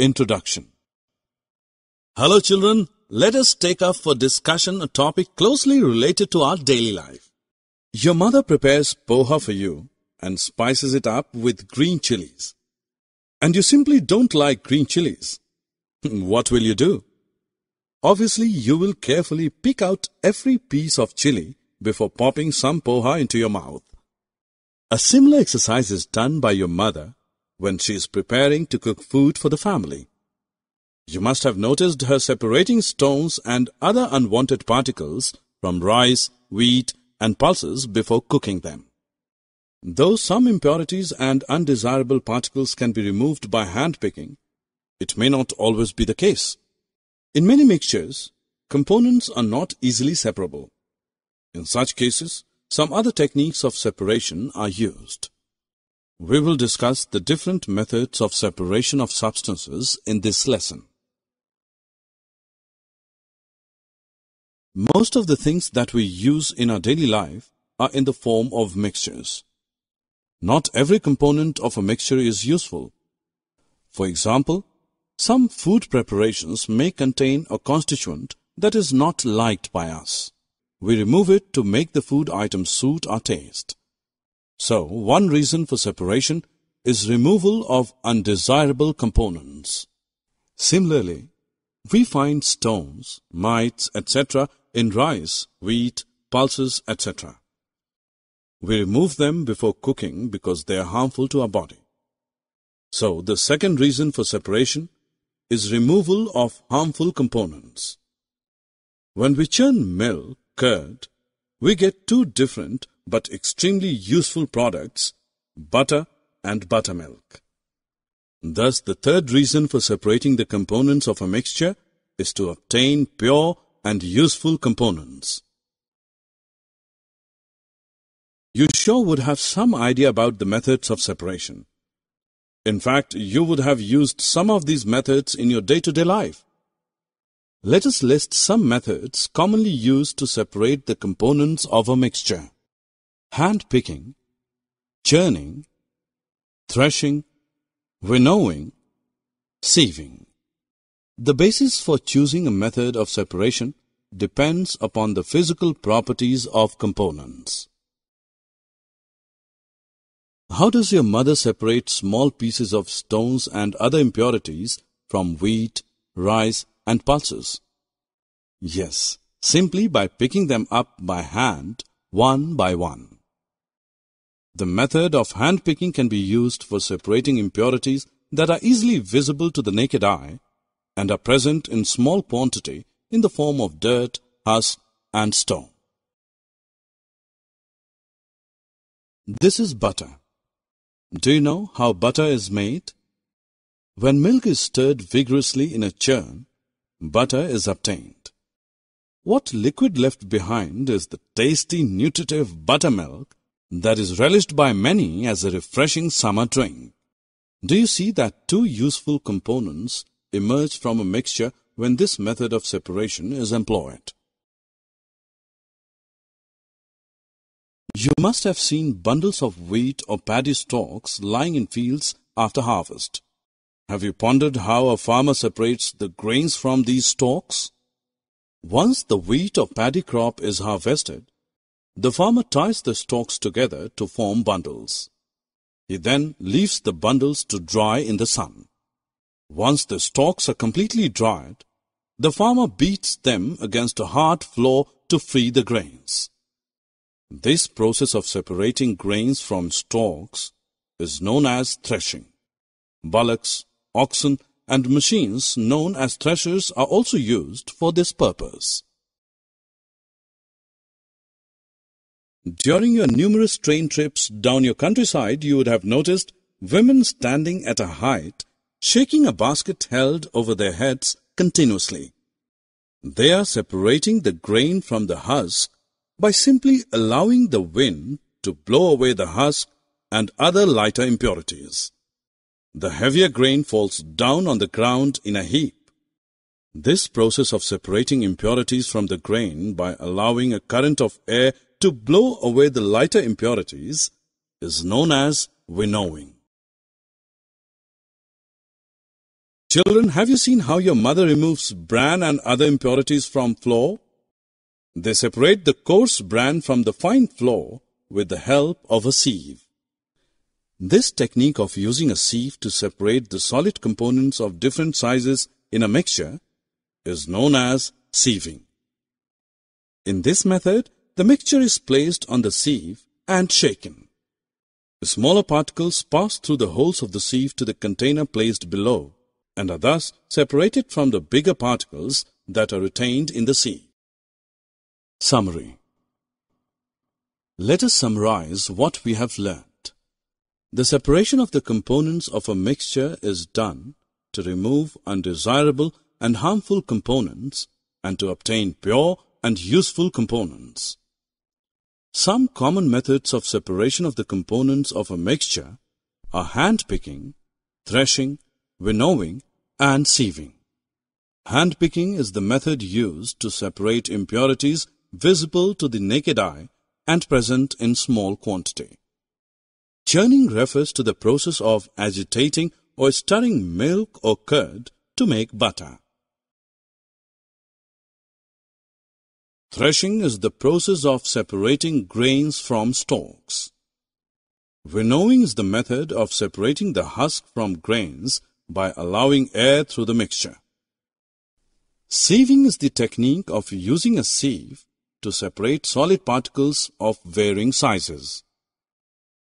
Introduction Hello children, let us take up for discussion a topic closely related to our daily life. Your mother prepares poha for you and spices it up with green chilies. And you simply don't like green chilies. what will you do? Obviously, you will carefully pick out every piece of chili before popping some poha into your mouth. A similar exercise is done by your mother when she is preparing to cook food for the family. You must have noticed her separating stones and other unwanted particles from rice, wheat, and pulses before cooking them. Though some impurities and undesirable particles can be removed by hand picking, it may not always be the case. In many mixtures, components are not easily separable. In such cases, some other techniques of separation are used. We will discuss the different methods of separation of substances in this lesson. Most of the things that we use in our daily life are in the form of mixtures. Not every component of a mixture is useful. For example, some food preparations may contain a constituent that is not liked by us. We remove it to make the food item suit our taste. So, one reason for separation is removal of undesirable components. Similarly, we find stones, mites, etc. in rice, wheat, pulses, etc. We remove them before cooking because they are harmful to our body. So, the second reason for separation is removal of harmful components. When we churn milk, curd, we get two different but extremely useful products, butter and buttermilk. Thus, the third reason for separating the components of a mixture is to obtain pure and useful components. You sure would have some idea about the methods of separation. In fact, you would have used some of these methods in your day-to-day -day life. Let us list some methods commonly used to separate the components of a mixture hand picking, churning, threshing, winnowing, sieving. The basis for choosing a method of separation depends upon the physical properties of components. How does your mother separate small pieces of stones and other impurities from wheat, rice, and pulses? Yes, simply by picking them up by hand, one by one. The method of hand picking can be used for separating impurities that are easily visible to the naked eye and are present in small quantity in the form of dirt, husk, and stone. This is butter. Do you know how butter is made? When milk is stirred vigorously in a churn, butter is obtained. What liquid left behind is the tasty nutritive buttermilk that is relished by many as a refreshing summer drink. Do you see that two useful components emerge from a mixture when this method of separation is employed? You must have seen bundles of wheat or paddy stalks lying in fields after harvest. Have you pondered how a farmer separates the grains from these stalks? Once the wheat or paddy crop is harvested, the farmer ties the stalks together to form bundles. He then leaves the bundles to dry in the sun. Once the stalks are completely dried, the farmer beats them against a hard floor to free the grains. This process of separating grains from stalks is known as threshing. Bullocks, oxen, and machines known as threshers are also used for this purpose. During your numerous train trips down your countryside, you would have noticed women standing at a height, shaking a basket held over their heads continuously. They are separating the grain from the husk by simply allowing the wind to blow away the husk and other lighter impurities. The heavier grain falls down on the ground in a heap. This process of separating impurities from the grain by allowing a current of air to blow away the lighter impurities is known as winnowing. Children, have you seen how your mother removes bran and other impurities from flour? They separate the coarse bran from the fine flour with the help of a sieve. This technique of using a sieve to separate the solid components of different sizes in a mixture is known as sieving. In this method, the mixture is placed on the sieve and shaken. The smaller particles pass through the holes of the sieve to the container placed below and are thus separated from the bigger particles that are retained in the sieve. Summary Let us summarize what we have learned. The separation of the components of a mixture is done to remove undesirable and harmful components and to obtain pure and useful components. Some common methods of separation of the components of a mixture are hand picking, threshing, winnowing, and sieving. Hand picking is the method used to separate impurities visible to the naked eye and present in small quantity. Churning refers to the process of agitating or stirring milk or curd to make butter. Threshing is the process of separating grains from stalks. Winnowing is the method of separating the husk from grains by allowing air through the mixture. Sieving is the technique of using a sieve to separate solid particles of varying sizes.